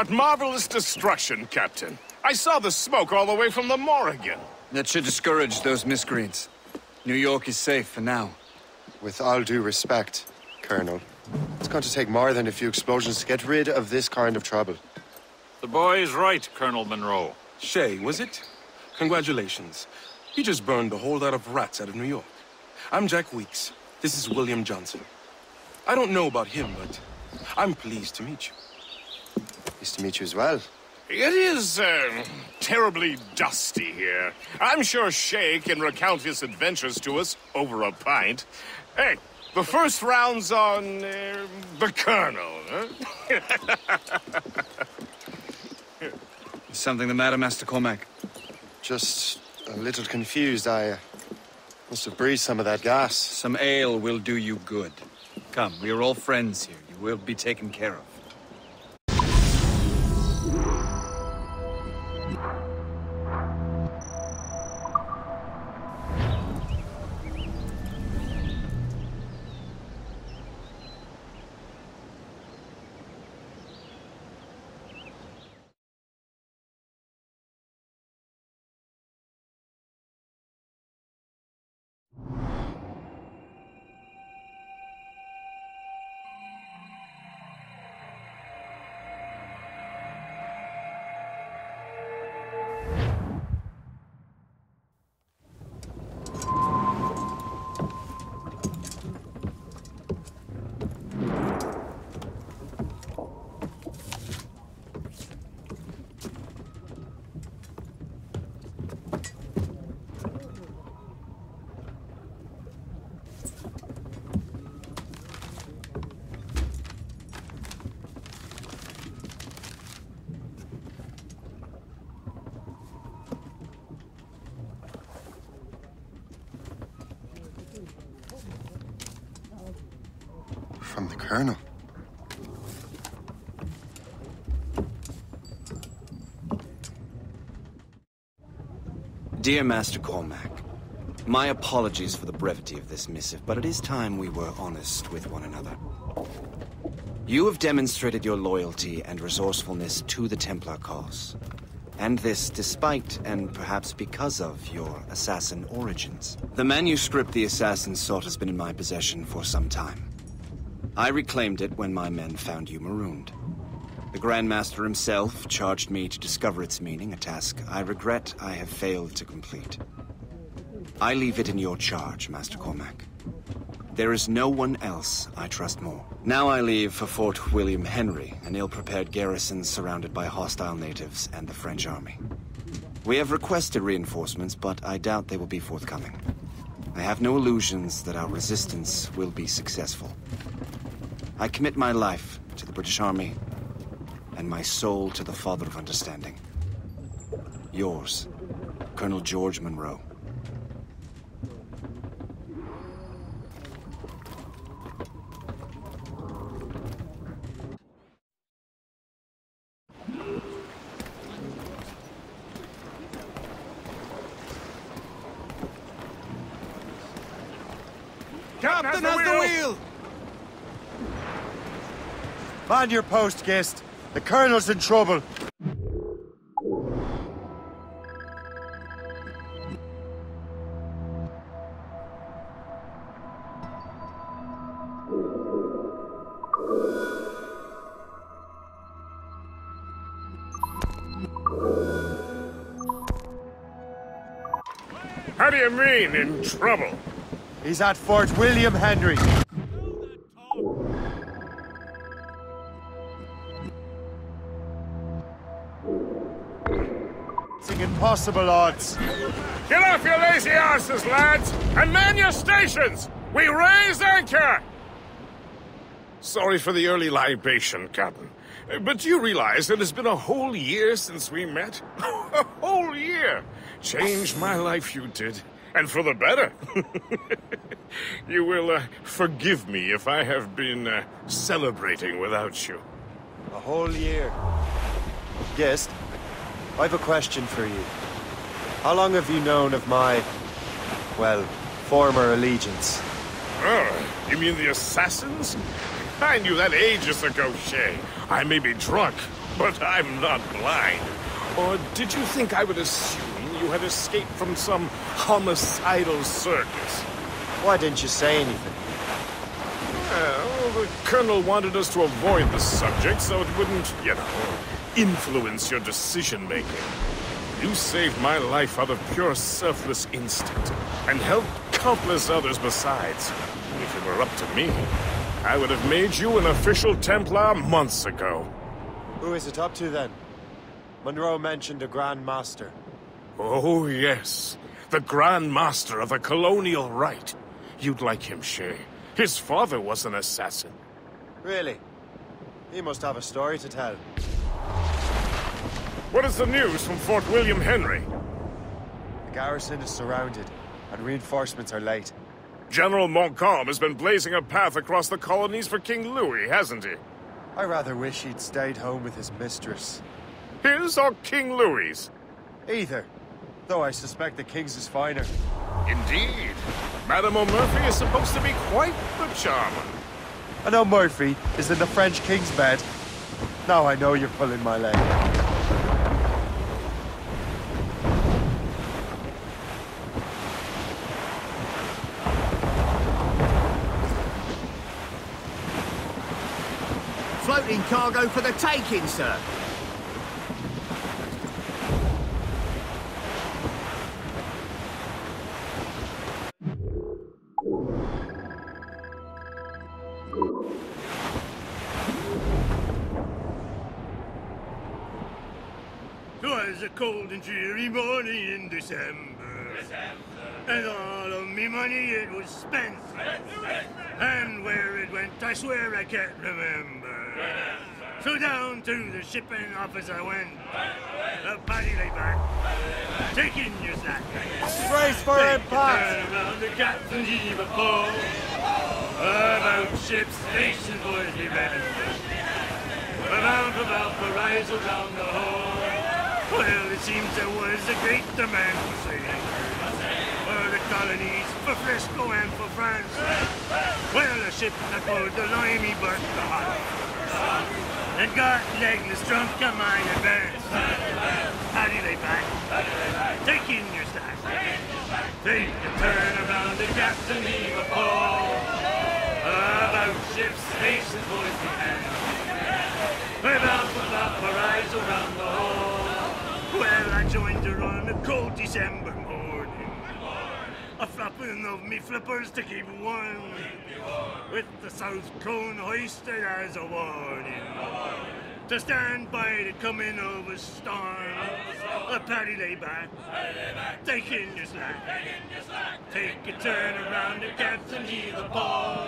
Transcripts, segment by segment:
What marvelous destruction, Captain. I saw the smoke all the way from the Morrigan. That should discourage those miscreants. New York is safe for now. With all due respect, Colonel, it's going to take more than a few explosions to get rid of this kind of trouble. The boy is right, Colonel Monroe. Shay, was it? Congratulations. You just burned a whole lot of rats out of New York. I'm Jack Weeks. This is William Johnson. I don't know about him, but I'm pleased to meet you. Pleased to meet you as well. It is, uh, terribly dusty here. I'm sure Shay can recount his adventures to us over a pint. Hey, the first round's on, uh, the Colonel, huh? Is something the matter, Master Cormac? Just a little confused. I uh, must have breathed some of that gas. Some ale will do you good. Come, we are all friends here. You will be taken care of. Colonel. Dear Master Cormac, my apologies for the brevity of this missive, but it is time we were honest with one another. You have demonstrated your loyalty and resourcefulness to the Templar cause. And this despite, and perhaps because of, your assassin origins. The manuscript the assassin sought has been in my possession for some time. I reclaimed it when my men found you marooned. The Grand Master himself charged me to discover its meaning, a task I regret I have failed to complete. I leave it in your charge, Master Cormac. There is no one else I trust more. Now I leave for Fort William Henry, an ill-prepared garrison surrounded by hostile natives and the French army. We have requested reinforcements, but I doubt they will be forthcoming. I have no illusions that our resistance will be successful. I commit my life to the British Army and my soul to the Father of Understanding. Yours, Colonel George Monroe. Captain has the wheel! Man your post, Gist. The Colonel's in trouble. How do you mean, in trouble? He's at Fort William Henry. Impossible odds. Get off your lazy asses, lads, and man your stations! We raise anchor! Sorry for the early libation, Captain. But do you realize it has been a whole year since we met? a whole year! Changed my life, you did. And for the better. you will uh, forgive me if I have been uh, celebrating without you. A whole year. Gist, I've a question for you. How long have you known of my, well, former allegiance? Oh, you mean the assassins? I knew that ages ago, Shay. I may be drunk, but I'm not blind. Or did you think I would assume you had escaped from some homicidal circus? Why didn't you say anything? Well, the Colonel wanted us to avoid the subject so it wouldn't, you know, influence your decision-making. You saved my life out of pure selfless instinct, and helped countless others besides. If it were up to me, I would have made you an official Templar months ago. Who is it up to then? Monroe mentioned a Grand Master. Oh, yes. The Grand Master of the Colonial Rite. You'd like him, Shay. His father was an assassin. Really? He must have a story to tell. What is the news from Fort William Henry? The garrison is surrounded, and reinforcements are late. General Montcalm has been blazing a path across the colonies for King Louis, hasn't he? I rather wish he'd stayed home with his mistress. His or King Louis's? Either. Though I suspect the king's is finer. Indeed. Madame O'Murphy is supposed to be quite the charmer. I know Murphy is in the French king's bed. Now I know you're pulling my leg. Floating cargo for the taking, sir. Twas a cold and dreary morning in December. And all of me money it was spent. And where it went, I swear I can't remember. So down to the shipping office I went. The paddy lay back, taking your sack. Brace for a impact! turn around the captain's heave a pole. About ships, stations, boys, be bent. Around for Valparaiso down the hole. Well, it seems there was a great demand for sailing. For the colonies, for Frisco and for France. Well, a ship that pulled the limey but the hot. And got legless drunk on my advance. How do they back? Taking your stack. Take a turn around the captain, heave a pole. About ships, stations, boys, be hands. About the Valparaiso round the hole. Joined her on a cold December morning. A flapping of me flippers to keep warm. With the south cone hoisted as a warning. To stand by the coming of a storm. A paddy lay back. Take in your slack. Take a turn around the captain, heave the ball.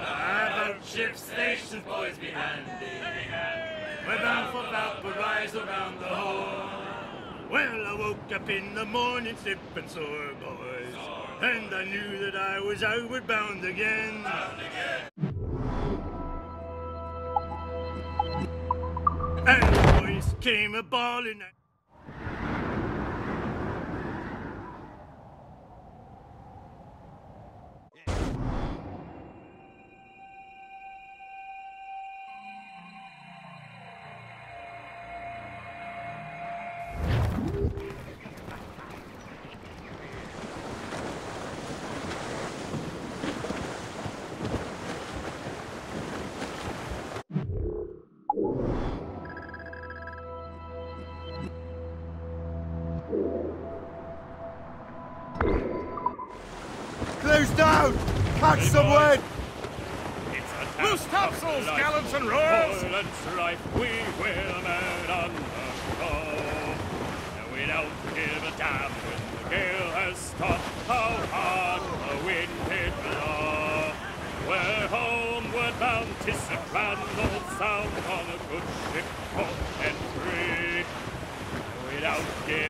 About ship stations, boys, be handy. We're bound for Valparaiso around the hole. Well, I woke up in the morning sipping sore, boys. And I knew that I was outward bound again. And the boys came a Catch some! Loose topsails, gallants and royals! Violence rife, we will man undergo. And we don't give a damn when the gale has stopped, how hard the wind did blow. We're homeward bound, 'tis a grand old sound on a good ship, full and free. We don't give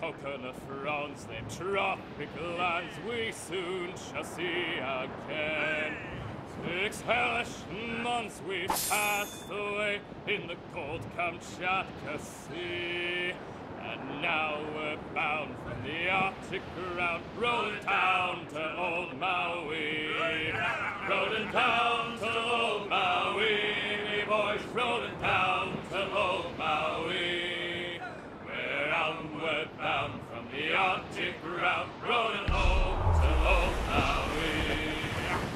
broken of frowns, them tropical lands we soon shall see again. Six hellish months we passed away in the cold Kamchatka Sea. And now we're bound from the Arctic ground, rolling down to old Maui. Rolling down to old Maui, boys, rolling bound from the Arctic ground, rolling home to old Maui.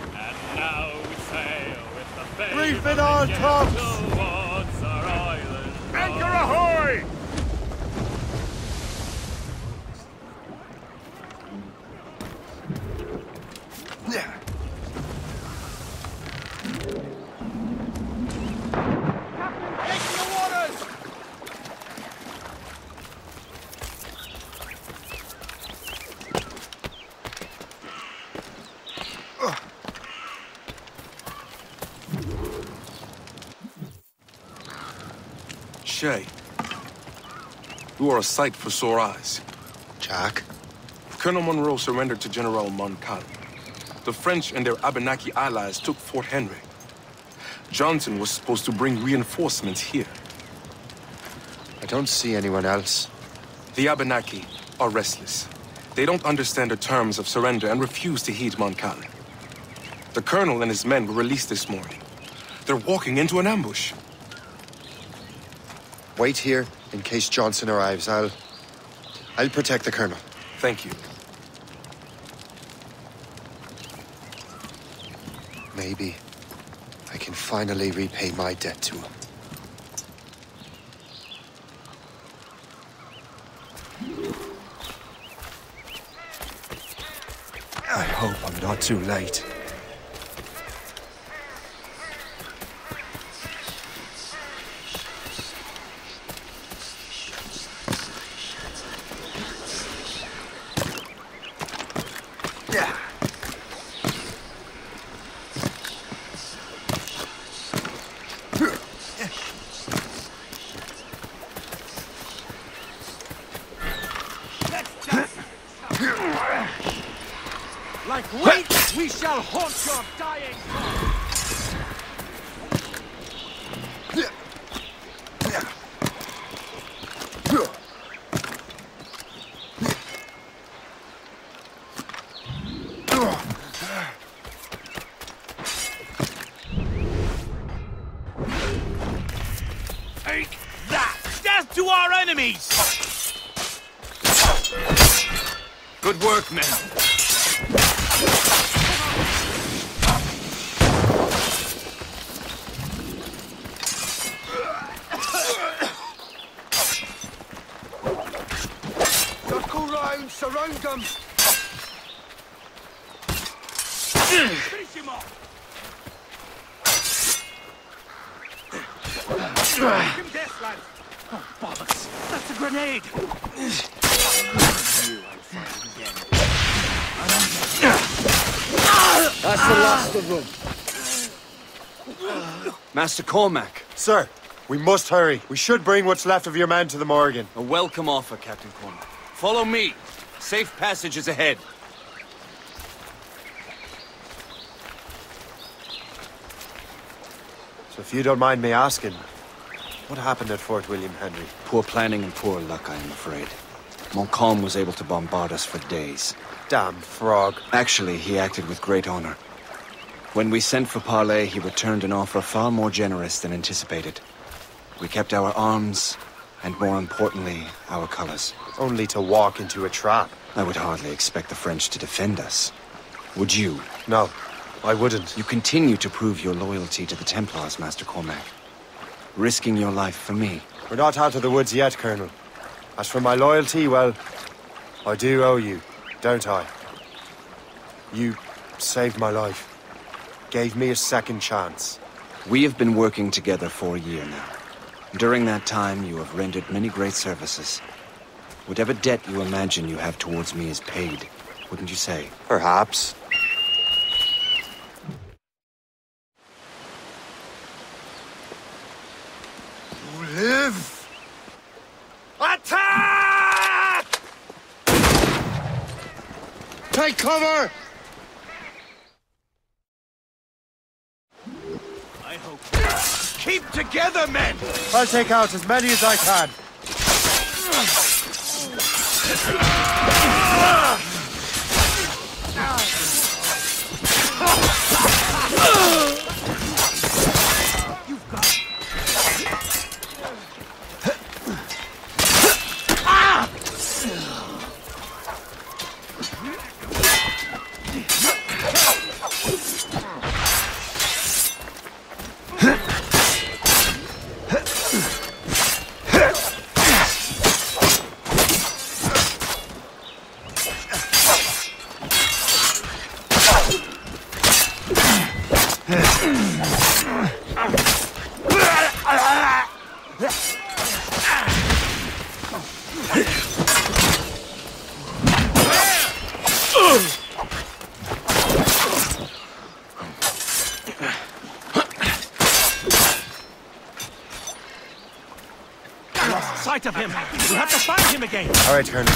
And now we sail with the Reef of it on, tops! towards our island. Anchor ahoy! Shay, you are a sight for sore eyes. Jack? Colonel Monroe surrendered to General Montcalm. The French and their Abenaki allies took Fort Henry. Johnson was supposed to bring reinforcements here. I don't see anyone else. The Abenaki are restless. They don't understand the terms of surrender and refuse to heed Montcalm. The colonel and his men were released this morning. They're walking into an ambush. Wait here in case Johnson arrives. I'll... I'll protect the colonel. Thank you. Maybe I can finally repay my debt to him. I hope I'm not too late. Like wheat, we shall haunt your dying. Take that! Death to our enemies! Good work, men. Circle round, surround them! Finish him off! Give him death, lads! Oh, bollocks! That's a grenade! That's the last of them. Master Cormac, Sir, we must hurry. We should bring what's left of your men to the Morrigan. a welcome offer, Captain Cormac. Follow me. Safe passage is ahead. So if you don't mind me asking, what happened at Fort William Henry? Poor planning and poor luck, I am afraid. Montcalm was able to bombard us for days. Damn frog. Actually, he acted with great honor. When we sent for parley, he returned an offer far more generous than anticipated. We kept our arms, and more importantly, our colors. Only to walk into a trap. I would hardly expect the French to defend us. Would you? No, I wouldn't. You continue to prove your loyalty to the Templars, Master Cormac. Risking your life for me. We're not out of the woods yet, Colonel. As for my loyalty, well, I do owe you, don't I? You saved my life. Gave me a second chance. We have been working together for a year now. During that time, you have rendered many great services. Whatever debt you imagine you have towards me is paid, wouldn't you say? Perhaps. You live! Attack! Take cover! Together, men! I'll take out as many as I can. Sight of him. We'll have to find him again. All right, Colonel.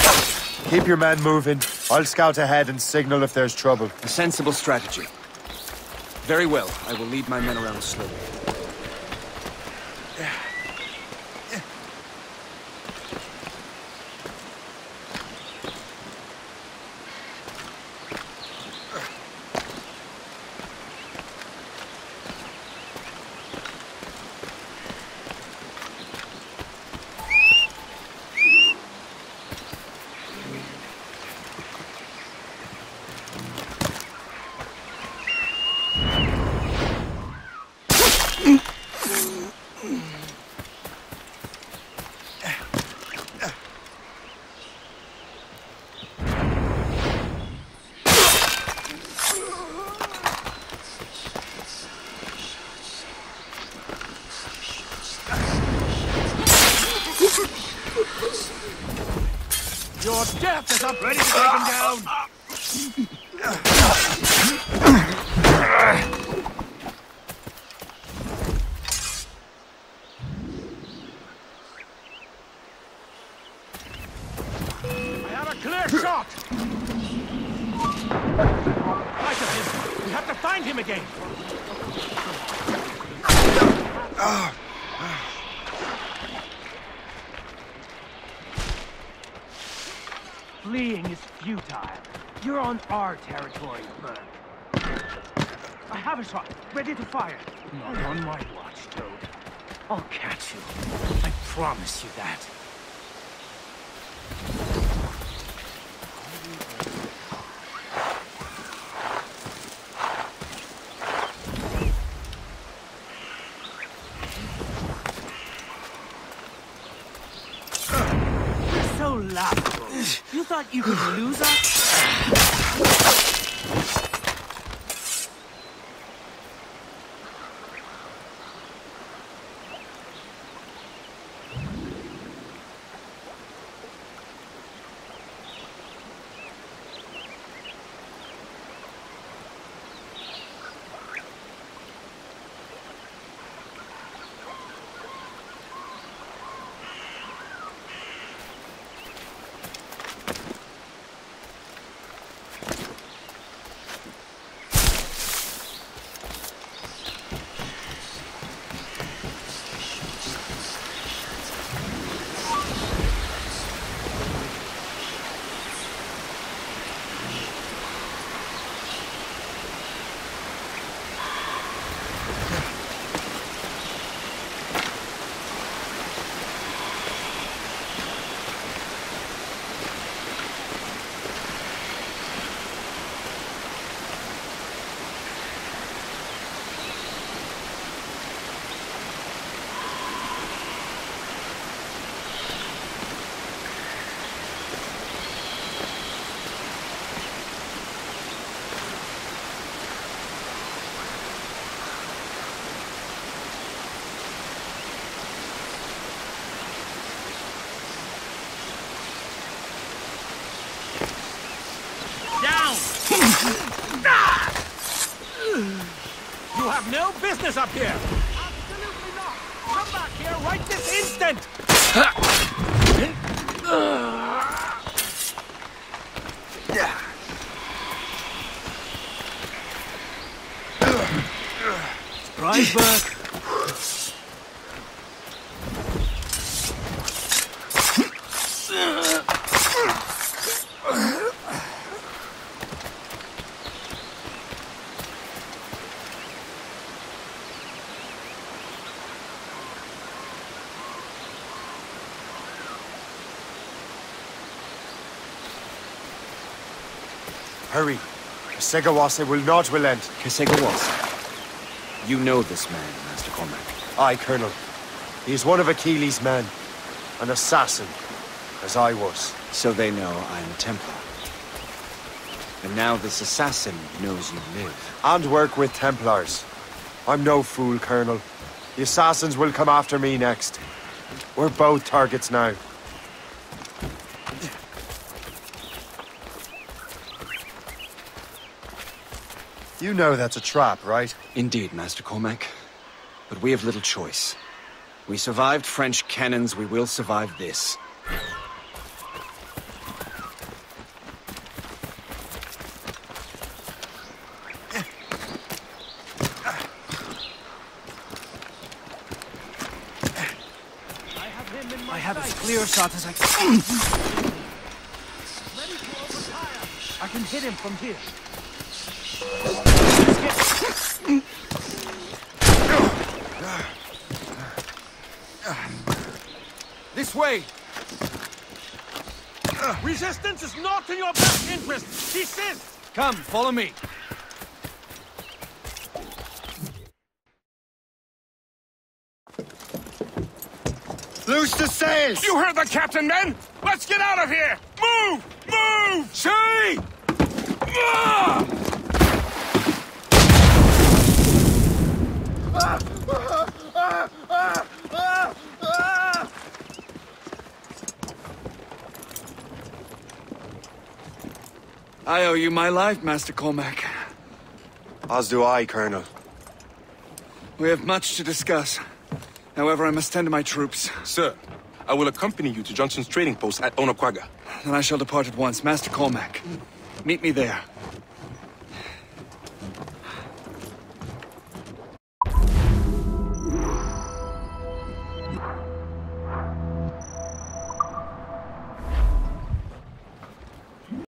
Keep your men moving. I'll scout ahead and signal if there's trouble. A sensible strategy. Very well. I will lead my men around slowly. Your death is up ready to take him down. I have a clear shot. Sight of him. We have to find him again. Fleeing is futile. You're on our territory, Bert. I have a shot, ready to fire. Not on my watch, Toad. I'll catch you. I promise you that. You're so laughable. You could lose have no business up here! Absolutely not! Come back here right this instant! Surprise, Burke! Segawase will not relent. Kesegowaase. You know this man, Master Cormac. Aye, Colonel. He is one of Achilles' men. An assassin, as I was. So they know I'm a Templar. And now this assassin knows you live. And work with Templars. I'm no fool, Colonel. The assassins will come after me next. We're both targets now. You know that's a trap, right? Indeed, Master Cormac. But we have little choice. We survived French cannons, we will survive this. I have as clear a shot as I can. I can hit him from here. This way! Resistance is not in your best interest! Desist! Come, follow me. Loose the sails! You heard the captain, men! Let's get out of here! Move! Move! See! Ah! I owe you my life, Master Cormac. As do I, Colonel. We have much to discuss. However, I must tend to my troops. Sir, I will accompany you to Johnson's trading post at Onoquaga. Then I shall depart at once. Master Cormac, meet me there.